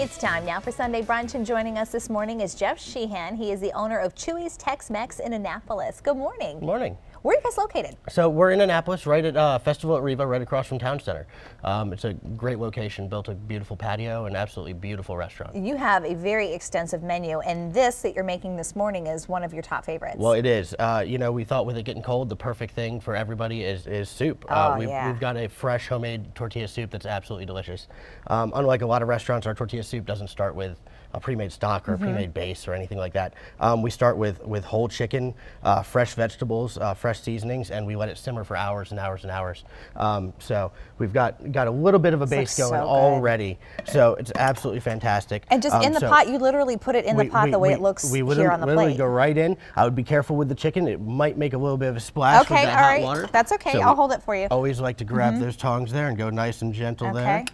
It's time now for Sunday Brunch, and joining us this morning is Jeff Sheehan. He is the owner of Chuy's Tex-Mex in Annapolis. Good morning. Morning. Where are you guys located? So we're in Annapolis, right at uh, Festival at Riva, right across from Town Center. Um, it's a great location, built a beautiful patio, and absolutely beautiful restaurant. You have a very extensive menu, and this that you're making this morning is one of your top favorites. Well, it is. Uh, you know, we thought with it getting cold, the perfect thing for everybody is, is soup. Oh, uh, we've, yeah. we've got a fresh homemade tortilla soup that's absolutely delicious. Um, unlike a lot of restaurants, our tortilla soup doesn't start with a pre-made stock or a pre-made base or anything like that. Um, we start with, with whole chicken, uh, fresh vegetables, uh, fresh seasonings, and we let it simmer for hours and hours and hours. Um, so we've got, got a little bit of a base going so already. So it's absolutely fantastic. and just Um, in the so- pot, you literally put it in the pot we- the way we- it looks we here on the literally plate. go right in. I would be careful with the chicken. It might make a little bit of a splash with that all hot right. water. That's okay. So I'll hold it for you. Always like to grab those tongs there and go nice and gentle Okay. there.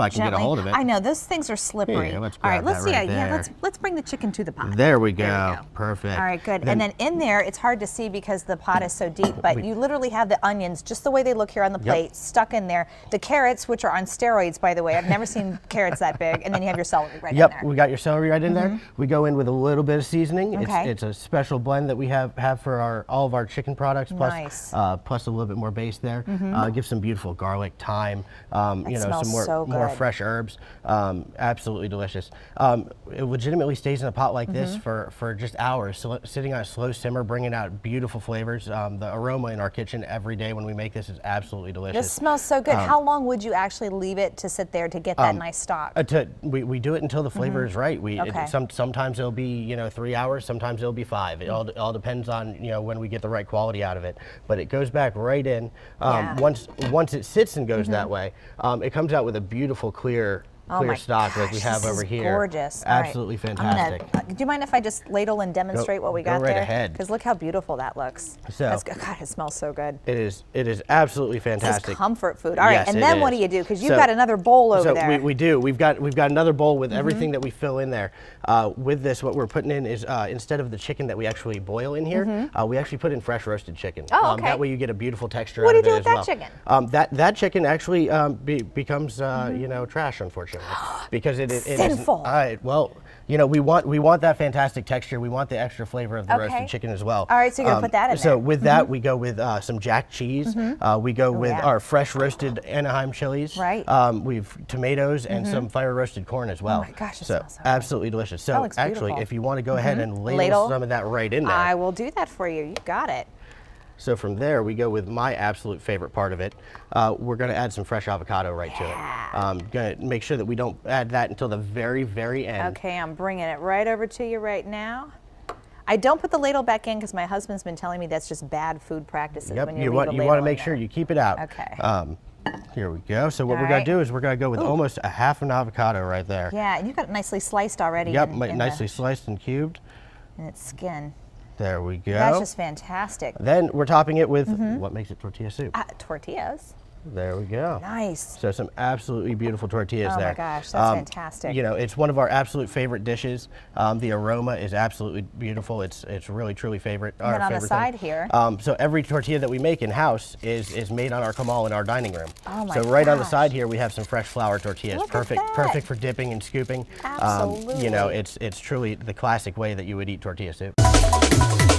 I can get a hold of it. I know those things are slippery. Let's All right, let's see. right yeah, there. let's let's bring the chicken to the pot. There we go. There we go. Perfect. All right, good. and then in there, it's hard to see because the pot is so deep, but We- you literally have the onions just the way they look here on the plate, stuck in there. The carrots, which are on steroids, by the way. I've never seen carrots that big. And then you have your celery right Yep, in there. Yep, we got your celery right in there. We go in with a little bit of seasoning. Okay. It's, it's a special blend that we have have for our all of our chicken products, plus Nice. uh, plus a little bit more base there. Uh, give some beautiful garlic, thyme, um, you know, some more so more. Fresh herbs. Um, absolutely delicious. Um, it legitimately stays in a pot like this for for just hours, so, sitting on a slow simmer, bringing out beautiful flavors. Um, the aroma in our kitchen every day when we make this is absolutely delicious. This smells so good. How long would you actually leave it to sit there to get that nice stock? Uh, to, we, we do it until the flavor is right. We it- Mm-hmm. Some, sometimes it'll be you know three hours, sometimes it'll be five. It all, it all depends on you know when we get the right quality out of it. But it goes back right in. Um, Yeah. Mm-hmm. Once once it sits and goes that way, um, it comes out with a beautiful clear Oh clear my stock like we have this over is here. Gorgeous. Absolutely gonna- fantastic. uh, do you mind if I just ladle and demonstrate what we go got right there? ahead. Because look how beautiful that looks. So- That's good. God, it smells so good. It is it is absolutely This fantastic. is comfort food. All right, Yes, and then what do you do? Because you've So- got another bowl over so there. We, we do. We've got we've got another bowl with everything that we fill in there. Uh, with this, what we're putting in is uh, instead of the chicken that we actually boil in here, uh, we actually put in fresh roasted chicken. Oh, Um, that way you get a beautiful texture What out do you do with that well. chicken? Um, that that chicken actually um, be, becomes uh, Mm-hmm. you know trash, unfortunately, because it, it, it Sinful. uh, well, you know we want we want that fantastic texture. We want the extra flavor of the Okay. roasted chicken as well. Um, All right, so you're gonna put that in So there. Mm-hmm. with that, we go with uh, some jack cheese. Uh, we go with yeah. our fresh roasted Anaheim chilies. Right. Um, we've tomatoes and some fire roasted corn as well. Mm-hmm. Oh my gosh, it so smells so absolutely delicious. So actually. Mm-hmm. if you want to go ahead and ladle, Ladle. some of that right in there. I will do that for you. You got it. So from there, we go with my absolute favorite part of it. Uh, we're going to add some fresh avocado right to it. Um, going to make sure that we don't add that until the very, very end. Okay, I'm bringing it right over to you right now. I don't put the ladle back in because my husband's been telling me that's just bad food practices Yep, when you, you want you want to make sure you keep it out. Okay. Um, here we go. So what All we're going to do is we're going to go with almost a half an avocado right there. Yeah, and you've got it nicely sliced already. Yep, in, in nicely The, sliced and cubed. And its skin. There we go. That's just fantastic. Then we're topping it with Mm-hmm. what makes it tortilla soup. Ah, tortillas. There we go. Nice. So some absolutely beautiful tortillas there. Oh my. Um, gosh, that's fantastic. You know, it's one of our absolute favorite dishes. Um, the aroma is absolutely beautiful. It's it's really truly favorite. And our then on the favorite side thing. here- Um, so every tortilla that we make in house is is made on our comal in our dining room. Oh my so right on the side here we have some fresh flour tortillas. Look at perfect that. perfect for dipping and scooping. Um, you know, it's it's truly the classic way that you would eat tortilla soup. Thank you.